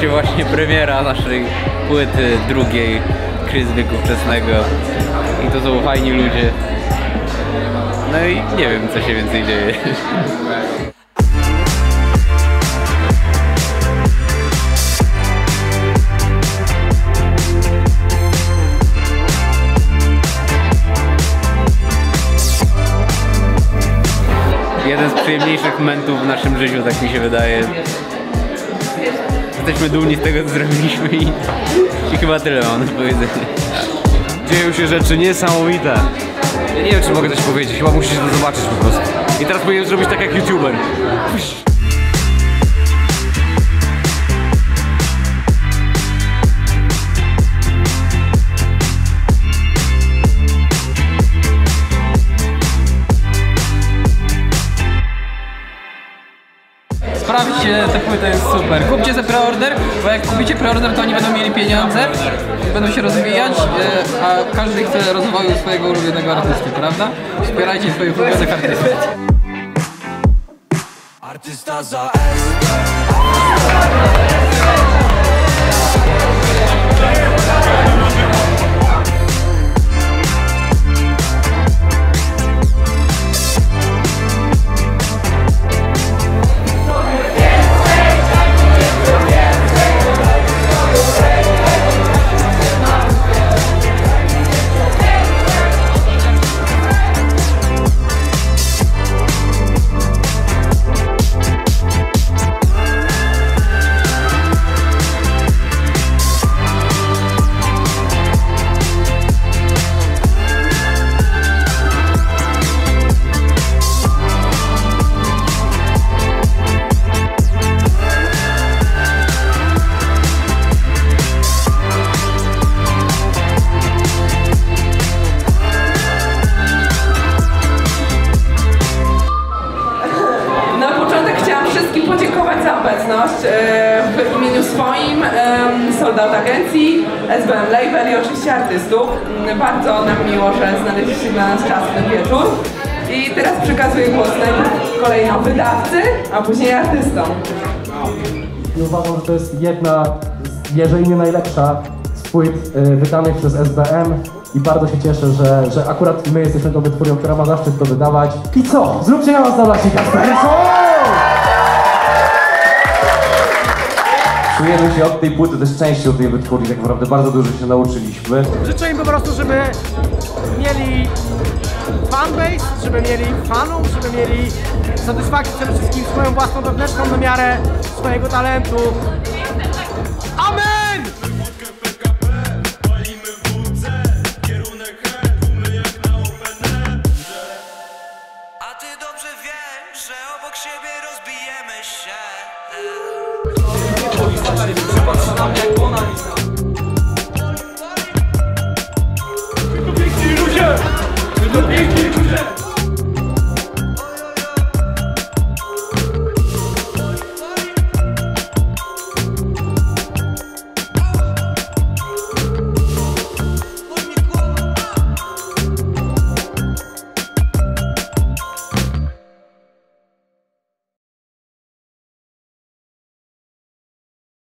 Się właśnie premiera naszej płyty drugiej Kryzys Wieku Wczesnego i to są fajni ludzie. No i nie wiem co się więcej dzieje. Jeden z przyjemniejszych momentów w naszym życiu, tak mi się wydaje. Jesteśmy dumni z tego, co zrobiliśmy i, i chyba tyle mam do powiedzenia. Dzieją się rzeczy niesamowite. Ja nie wiem, czy mogę coś powiedzieć, chyba musicie to zobaczyć po prostu. I teraz powinienem zrobić tak jak youtuber. Sprawdźcie, ta płyta jest super. Kupcie za preorder, bo jak kupicie preorder, to oni będą mieli pieniądze, będą się rozwijać, e, a każdy chce rozwoju swojego ulubionego artysty, prawda? Wspierajcie swoich ulubionych artystów. Artysta za S obecność e, w imieniu swoim, em, Sold Out Agencji, SBM Label i oczywiście artystów. Mm, Bardzo nam miło, że znaleźliście dla nas czas ten wieczór. I teraz przekazuję głos najpierw kolejno wydawcy, a później artystom. I uważam, że to jest jedna, z, jeżeli nie najlepsza z płyt y, wydanych przez SBM i bardzo się cieszę, że, że akurat my jesteśmy tą wytwórnią, która ma zaszczyt to wydawać. I co? Zróbcie na nas dla Kasper! Czujemy się od tej płyty też częścią tej wytwórni, tak naprawdę bardzo dużo się nauczyliśmy. Życzę im po prostu, żeby mieli fanbase, żeby mieli fanów, żeby mieli satysfakcję przede wszystkim swoją własną wewnętrzną na miarę swojego talentu. Amen! Piękni ludzie! Tylko piękni